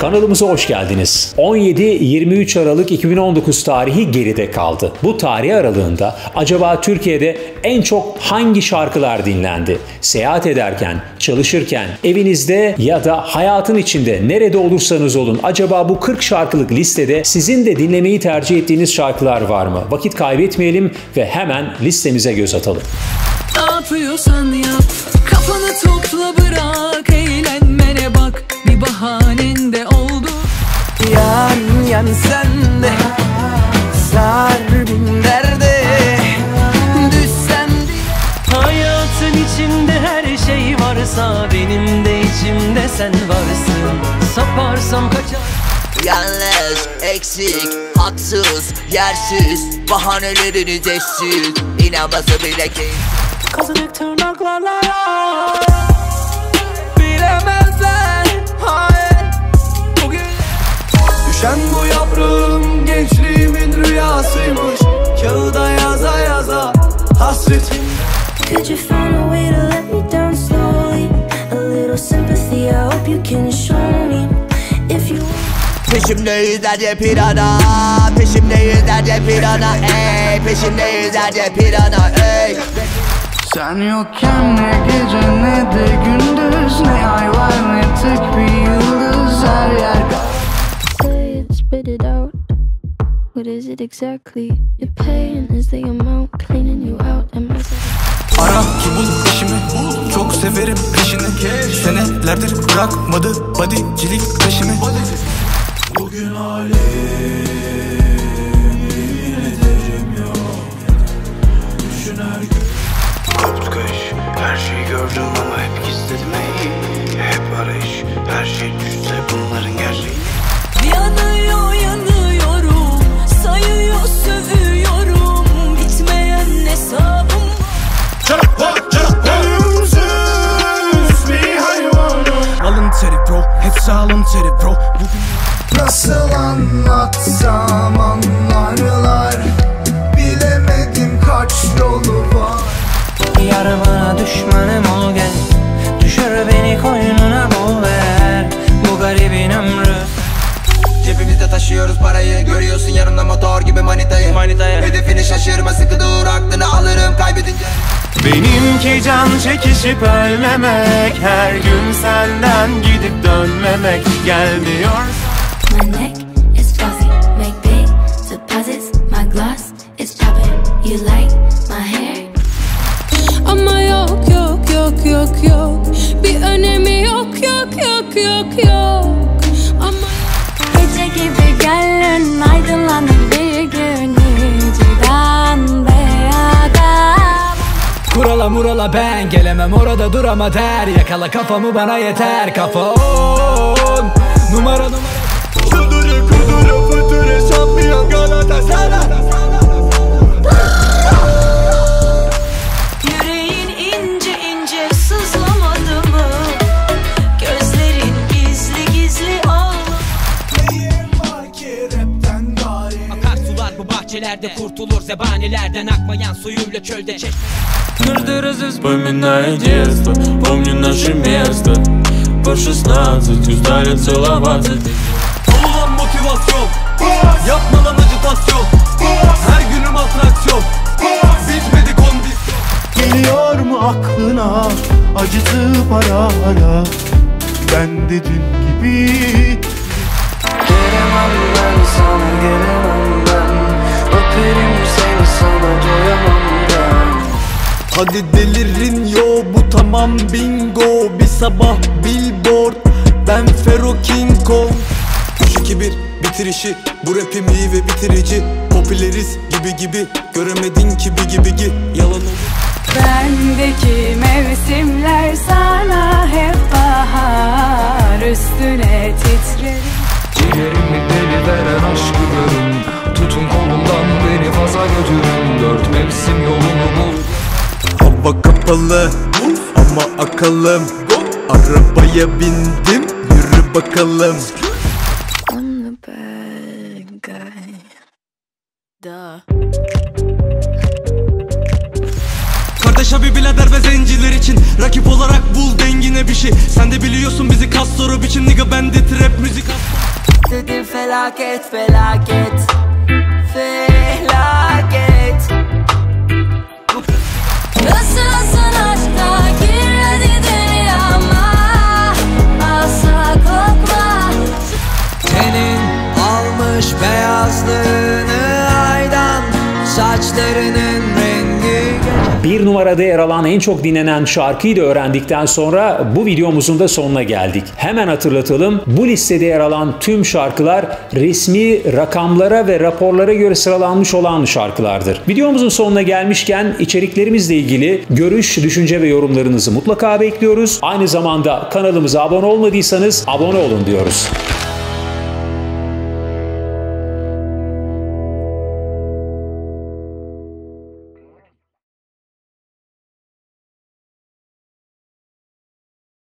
Kanalımıza hoş geldiniz. 17-23 Aralık 2019 tarihi geride kaldı. Bu tarih aralığında acaba Türkiye'de en çok hangi şarkılar dinlendi? Seyahat ederken, çalışırken, evinizde ya da hayatın içinde nerede olursanız olun acaba bu 40 şarkılık listede sizin de dinlemeyi tercih ettiğiniz şarkılar var mı? Vakit kaybetmeyelim ve hemen listemize göz atalım. Ne yapıyorsan yap Kafanı topla bırak Eğlenmene bak Bir bahanen de oldu. Yan yan sen de Sar bin derde. Düşsen bile Hayatın içinde her şey varsa Benim de içimde sen varsın. Saparsam kaçar. Yalnız, eksik, haksız, yersiz Bahaneleriniz eşsiz İnanması bile keyifsiz Kazanık tırnaklarla Bilemezler hayır. Bugün Düşen bu yaprağım gençliğimin rüyasıymış. Kağıda yaza yaza hasretim. Could you find a way to let me down slowly? A little sympathy, I hope you can show me. If you Peşimdeyiz hadi pirana. Peşimdeyiz hadi pirana. Ey Peşimdeyiz hadi pirana. Ey Sen yokken ne gece ne de gündüz Ne ay var ne tek bir yıldız her yer say it, spit it out. What is it exactly? Your pain is the amount cleaning you out. Am I Ara ki bul peşimi Çok severim peşini Senelerdir bırakmadı bodycilik peşimi Bugün Koptu kış Her şeyi gördüm ama hep gizledim ey Hep arayış Her şey düşse bunların gerçeği. Yanıyor yanıyorum Sayıyor sövüyorum. Bitmeyen hesabım Alın teri bro Hepsi alın teri bro Bugün Nasıl anlatsam Taşıyoruz parayı Görüyorsun yanımda motor gibi manitayı Manitayı Hedefini şaşırma sıkı dur aklını alırım kaybedince Benimki can çekişip ölmemek Her gün senden gidip dönmemek Gelmiyor My neck is fuzzy, make big deposits. My gloss is popping. You like my hair? Ama yok yok yok yok yok Bir önemi yok yok yok yok yok Murala ben gelemem orada durama der. Yakala kafamı bana yeter. Kafa on bahçelerde kurtulur zebanilerden akmayan suyuyla çölde çeşme Вспоминай детство Помню наше место По 16 устали целоваться Ulan motivasyon Yapma lan acitasyon Hadi delirin yo bu tamam bingo. Bir sabah billboard ben Fero King Kong. 3-2-1 bitirişi bu rapim iyi ve bitirici. Popüleriz gibi gibi göremedin gibi gibi gi Yalan olur. Bendeki mevsimler sana hep bahar Üstüne titrerim. Ciğerimi deli veren aşkı görün Tutun kolumdan beni faza götürün kapalı. Ama akalım. Arabaya bindim yürü bakalım. I'm the bad guy. Duh. Kardeş abi birader ve zenciler için Rakip olarak bul dengine bir şey. Sen de biliyorsun bizi kas soru biçim Nigga ben de trap müzik Dedim felaket felaket. Felaket. Nasılsın aşka aşkta Bir numarada yer alan en çok dinlenen şarkıyı da öğrendikten sonra bu videomuzun da sonuna geldik. Hemen hatırlatalım. Bu listede yer alan tüm şarkılar resmi rakamlara ve raporlara göre sıralanmış olan şarkılardır. Videomuzun sonuna gelmişken içeriklerimizle ilgili görüş, düşünce ve yorumlarınızı mutlaka bekliyoruz. Aynı zamanda kanalımıza abone olmadıysanız abone olun diyoruz.